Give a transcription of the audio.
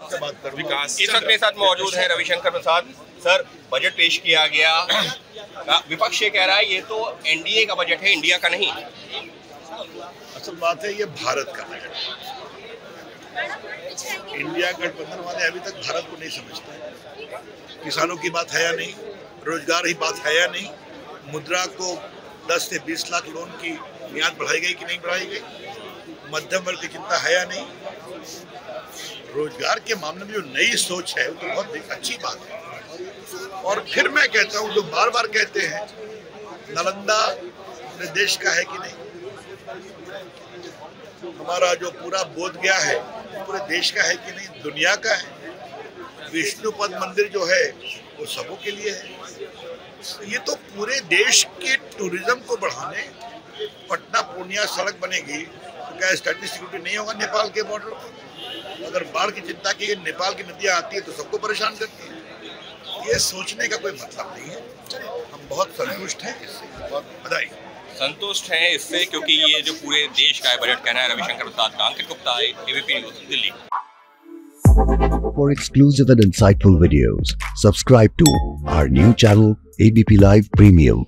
विकास। इस वक्त मेरे साथ मौजूद है रविशंकर प्रसाद। सर बजट पेश किया गया। विपक्ष ये कह रहा है ये तो एनडीए का बजट है इंडिया का नहीं। असल बात है ये भारत का बजट इंडिया गठबंधन वाले अभी तक भारत को नहीं समझते किसानों की बात है या नहीं रोज़गार ही बात है या नहीं मुद्रा को 10 से 20 लाख लोन की मियाद बढ़ाई गई कि नहीं बढ़ाई गई मध्यम वर्ग की चिंता है या नहीं? रोज़गार के मामले में जो नई सोच है, वो तो बहुत अच्छी बात है। और फिर मैं कहता हूँ, जो बार बार कहते हैं, नालंदा देश का है कि नहीं? हमारा जो पूरा बोध गया है पूरे देश का है कि नहीं? दुनिया का है। विष्णुपद मंदिर जो है, वो सबों के लिए है। ये तो पूरे देश के टूरिज़्म को बढ़ाने पटना पूर्णिया सड़क बनेगी तो क्या स्टडी सिक्योरिटी नहीं होगा नेपाल के बॉर्डर पर अगर बाढ़ की चिंता की नेपाल की नदियाँ आती है तो सबको परेशान करती है। ये सोचने का कोई मतलब नहीं है। हम बहुत संतुष्ट हैं इससे। बहुत बधाई। संतुष्ट हैं इससे क्योंकि ये जो पूरे देश का है बजट कहना है रविशंकर प्रसाद का। Ankit Gupta ABP news Delhi. For exclusive and insightful videos, subscribe to our new channel ABP Live Premium.